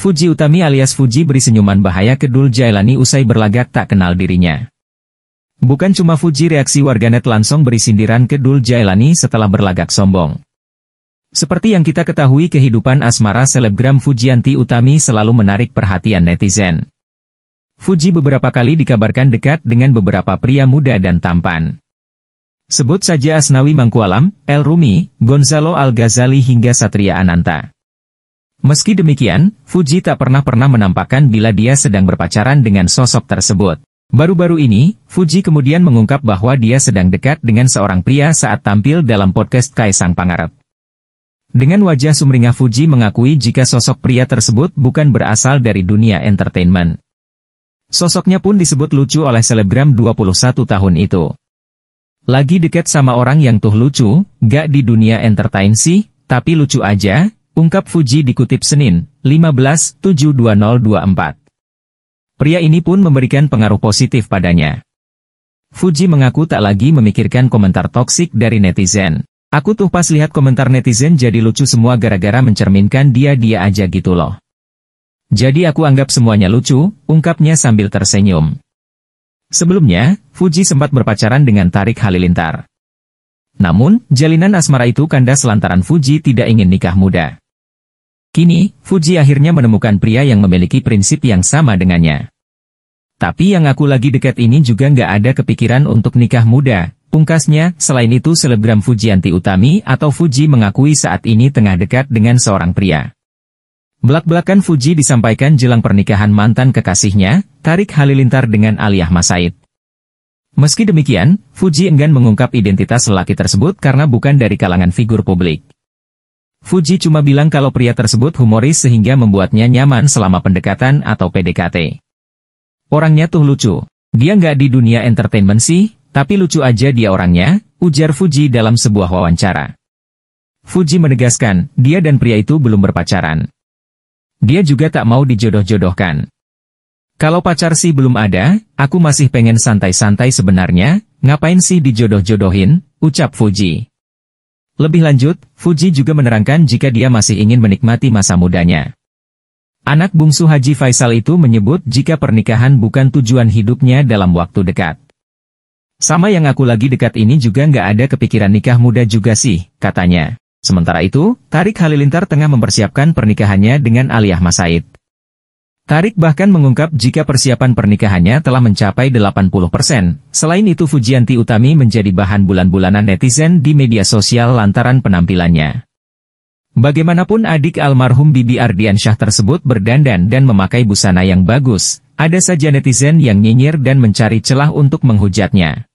Fuji Utami alias Fuji beri senyuman bahaya ke Dul Jailani usai berlagak tak kenal dirinya. Bukan cuma Fuji reaksi warganet langsung beri sindiran ke Dul Jailani setelah berlagak sombong. Seperti yang kita ketahui kehidupan asmara selebgram Fujianti Utami selalu menarik perhatian netizen. Fuji beberapa kali dikabarkan dekat dengan beberapa pria muda dan tampan. Sebut saja Asnawi Mangkualam, El Rumi, Gonzalo Al-Ghazali hingga Satria Ananta. Meski demikian, Fuji tak pernah-pernah menampakkan bila dia sedang berpacaran dengan sosok tersebut. Baru-baru ini, Fuji kemudian mengungkap bahwa dia sedang dekat dengan seorang pria saat tampil dalam podcast Kaisang Pangarep. Dengan wajah sumringah Fuji mengakui jika sosok pria tersebut bukan berasal dari dunia entertainment. Sosoknya pun disebut lucu oleh selebgram 21 tahun itu. Lagi dekat sama orang yang tuh lucu, gak di dunia entertain sih, tapi lucu aja, Ungkap Fuji dikutip Senin, 15-72024. Pria ini pun memberikan pengaruh positif padanya. Fuji mengaku tak lagi memikirkan komentar toksik dari netizen. Aku tuh pas lihat komentar netizen jadi lucu semua gara-gara mencerminkan dia-dia aja gitu loh. Jadi aku anggap semuanya lucu, ungkapnya sambil tersenyum. Sebelumnya, Fuji sempat berpacaran dengan Tarik Halilintar. Namun, jalinan asmara itu kandas lantaran Fuji tidak ingin nikah muda. Kini, Fuji akhirnya menemukan pria yang memiliki prinsip yang sama dengannya. Tapi yang aku lagi dekat ini juga nggak ada kepikiran untuk nikah muda. Pungkasnya, selain itu selebgram Fujianti Utami atau Fuji mengakui saat ini tengah dekat dengan seorang pria. Belak-belakan Fuji disampaikan jelang pernikahan mantan kekasihnya, Tarik Halilintar dengan Aliyah Masaid. Meski demikian, Fuji enggan mengungkap identitas lelaki tersebut karena bukan dari kalangan figur publik. Fuji cuma bilang kalau pria tersebut humoris sehingga membuatnya nyaman selama pendekatan atau PDKT. Orangnya tuh lucu. Dia nggak di dunia entertainment sih, tapi lucu aja dia orangnya, ujar Fuji dalam sebuah wawancara. Fuji menegaskan, dia dan pria itu belum berpacaran. Dia juga tak mau dijodoh-jodohkan. Kalau pacar sih belum ada, aku masih pengen santai-santai sebenarnya, ngapain sih dijodoh-jodohin, ucap Fuji. Lebih lanjut, Fuji juga menerangkan jika dia masih ingin menikmati masa mudanya. Anak bungsu Haji Faisal itu menyebut jika pernikahan bukan tujuan hidupnya dalam waktu dekat. Sama yang aku lagi dekat ini juga nggak ada kepikiran nikah muda juga sih, katanya. Sementara itu, Tarik Halilintar tengah mempersiapkan pernikahannya dengan Aliyah Masaid. Tarik bahkan mengungkap jika persiapan pernikahannya telah mencapai 80%. Selain itu Fujianti Utami menjadi bahan bulan-bulanan netizen di media sosial lantaran penampilannya. Bagaimanapun adik almarhum Bibi Ardiansyah tersebut berdandan dan memakai busana yang bagus, ada saja netizen yang nyinyir dan mencari celah untuk menghujatnya.